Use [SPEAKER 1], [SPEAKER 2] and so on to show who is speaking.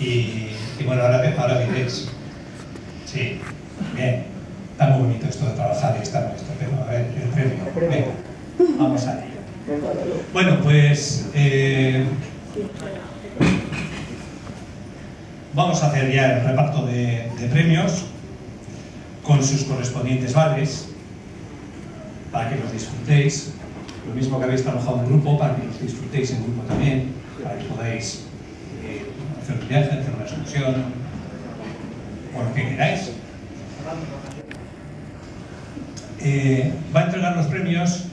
[SPEAKER 1] Y, y bueno, ahora, ahora diréis, sí, bien, está muy bonito esto de trabajar y estar en esto, pero a ver, el premio, venga, vamos a ello. Bueno, pues eh, vamos a hacer ya el reparto de, de premios con sus correspondientes vales para que los disfrutéis. Lo mismo que habéis trabajado en grupo, para que los disfrutéis en grupo también, para que podáis viaje, hacer una excursión, o lo que queráis. Eh, va a entregar los premios